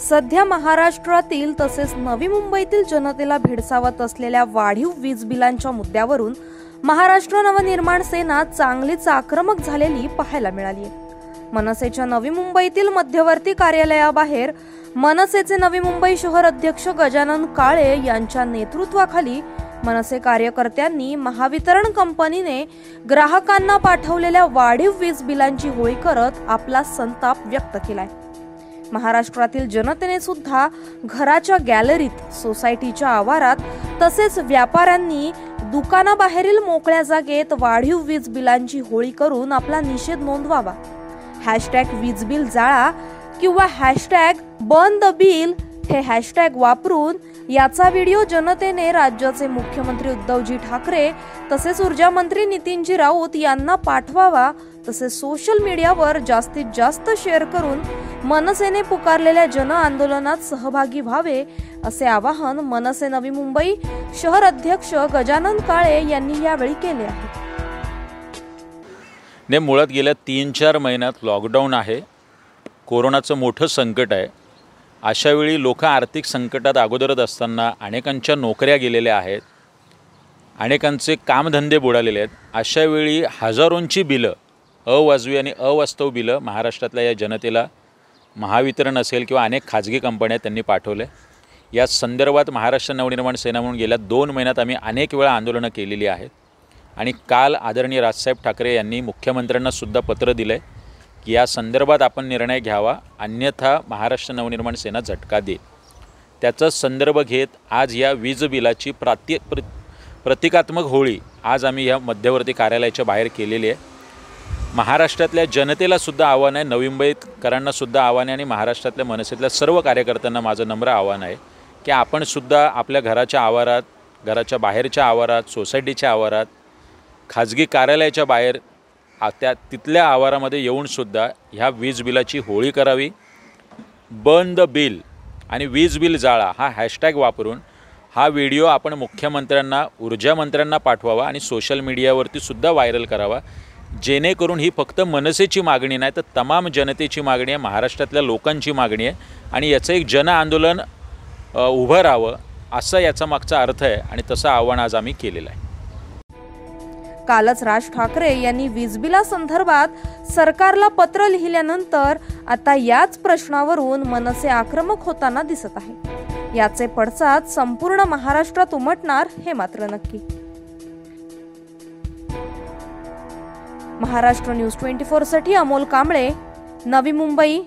सध्या महाराष्ट्रातील तसेच नवी मुंबईतील जनतेला भेडसावत असलेल्या वाढीव वीज बिलांच्या मुद्द्यावरून महाराष्ट्र नवनिर्माण सेना चांगलीच आक्रमक झालेली पाहायला मिळाली आहे मनसेच्या नवी मुंबईतील मध्यवर्ती कार्यालयाबाहेर मनसेचे नवी मुंबई शहर अध्यक्ष गजानन काळे यांच्या नेतृत्वाखाली मनसे कार्यकर्त्यांनी महावितरण कंपनीने ग्राहकांना पाठवलेल्या वाढीव वीज बिलांची होळी करत आपला संताप व्यक्त केलाय. महाराष्ट्रातील जनतेने सुद्धा घराच्या गॅलरीत सोसायटीच्या आवारात तसेच व्यापाऱ्यांनी दुकानाबाहेरील मोकळ्या जागेत वाढीव वीज बिलांची होळी करून आपला निषेध नोंदवावा. हॅशटॅग वीज बिल जाळा किंवा हॅशटॅग बंद बिल हे हॅशटॅग वापरून याचा व्हिडिओ जनतेने राज्याचे मुख्यमंत्री उद्धवजी ठाकरे तसेच ऊर्जा मंत्री नितीनजी राऊत यांना पाठवावा तसेच सोशल मीडियावर जास्तीत जास्त शेअर करून मनसेने पुकारलेल्या जन आंदोलनात सहभागी व्हावे असे आवाहन मनसे नवी मुंबई शहर अध्यक्ष गजानन काळे यांनी यावेळी केले आहे. ने मुळात गेल्या तीन चार महिन्यात लॉकडाऊन आहे. कोरोनाचं मोठं संकट आहे. अशावेळी लोक आर्थिक संकटात अगोदरच असताना अनेकांच्या नोकऱ्या गेलेल्या आहेत. अनेकांचे कामधंदे बुडालेले आहेत. अशावेळी हजारोंची बिलं अवाजवी आणि अवास्तव बिलं महाराष्ट्रातल्या या जनतेला महावितरण असेल किंवा अनेक खाजगी कंपन्या त्यांनी पाठवले. या संदर्भात महाराष्ट्र नवनिर्माण सेना म्हणून गेल्या दोन महिन्यात आम्ही अनेक वेळा आंदोलनं केलेली आहेत. आणि काल आदरणीय राजसाहेब ठाकरे यांनी मुख्यमंत्र्यांनासुद्धा पत्र दिलं आहे की या संदर्भात आपण निर्णय घ्यावा अन्यथा महाराष्ट्र नवनिर्माण सेना झटका देईल. त्याचा संदर्भ घेत आज या वीज बिलाची प्रात्य प्र प्रतिकात्मक होळी आज आम्ही या मध्यवर्ती कार्यालयाच्या बाहेर केलेली आहे. महाराष्ट्रातल्या जनतेला सुद्धा आव्हान आहे. नवी मुंबईकरांना सुद्धा आव्हान आहे आणि महाराष्ट्रातल्या मनसेतल्या सर्व कार्यकर्त्यांना माझं नम्र आव्हान आहे की आपण सुद्धा आपल्या घराच्या आवारात घराच्या बाहेरच्या आवारात सोसायटीच्या आवारात खाजगी कार्यालयाच्या बाहेर त्या तिथल्या आवारामध्ये येऊनसुद्धा ह्या वीज बिलाची होळी करावी. बंद बिल आणि वीज बिल जाळा हा हॅशटॅग वापरून हा व्हिडिओ आपण मुख्यमंत्र्यांना ऊर्जा मंत्र्यांना पाठवावा आणि सोशल मीडियावरती सुद्धा व्हायरल करावा. जेणेकरून ही फक्त मनसेची मागणी नाही तर तमाम जनतेची मागणी आहे महाराष्ट्रातल्या लोकांची मागणी आहे. आणि याचं एक जन आंदोलन उभं राहावं असा याचा मागचा अर्थ आहे आणि तसं आव्हान आज आम्ही केलेलं आहे. कालच राज ठाकरे यांनी वीज बिलासंदर्भात सरकारला पत्र लिहिल्यानंतर आता याच प्रश्नावरून मनसे आक्रमक होताना दिसत आहे. याचे पडसाद संपूर्ण महाराष्ट्रात उमटणार हे मात्र नक्की. महाराष्ट्र न्यूज ट्वेंटी फोरसाठी अमोल कांबळे नवी मुंबई.